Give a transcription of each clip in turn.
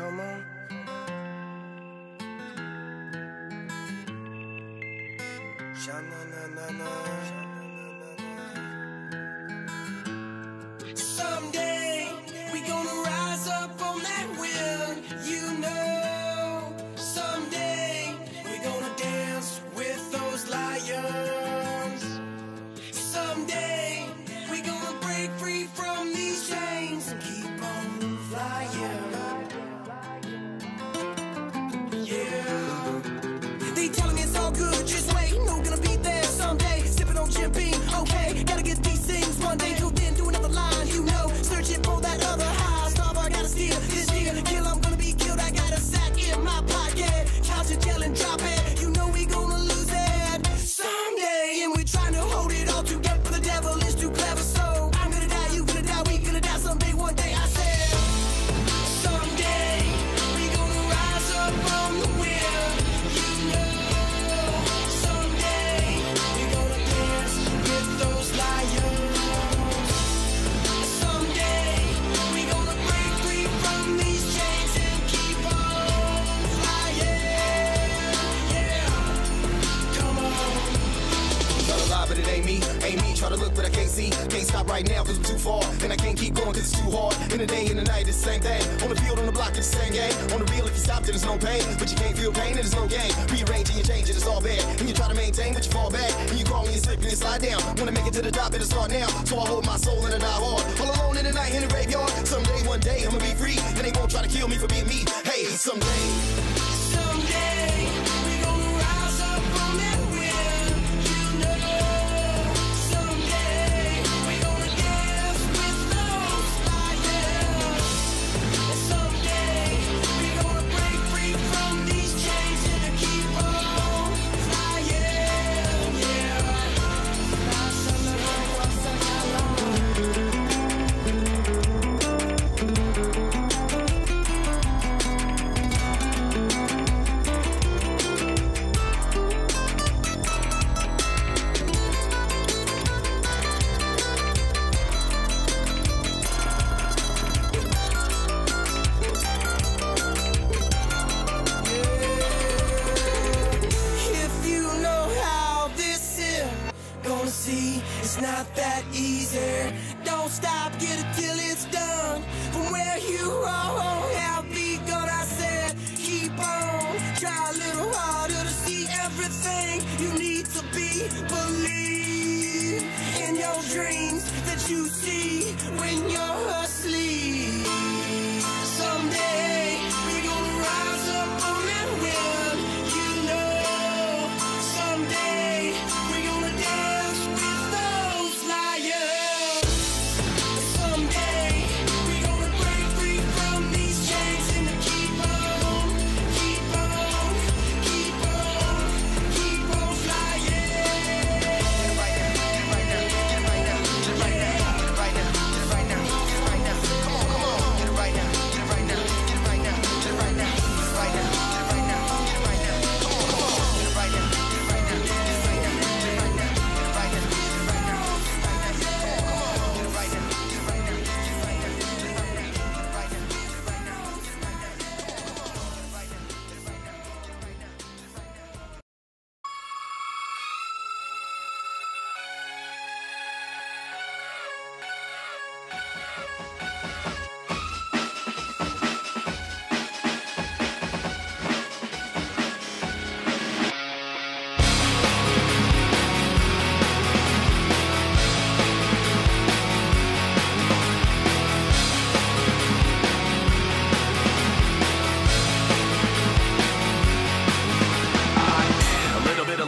Come on. Someday ain't me. Try to look, but I can't see. Can't stop right now, cause I'm too far. And I can't keep going, cause it's too hard. In the day, in the night, it's the same thing. On the field, on the block, it's the same game. On the real, if you stop, then there's no pain. But you can't feel pain, and there's no gain. Rearranging, you change it, it's all bad. And you try to maintain, but you fall back. And you crawl and you slip and you slide down. Wanna make it to the top, it'll start now. So I hold my soul and I die hard. All alone in the night, in the graveyard. Someday, one day, I'ma be free. And they won't try to kill me for being me. Hey. Someday Believe in your dreams that you see when you're asleep.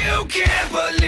you can't believe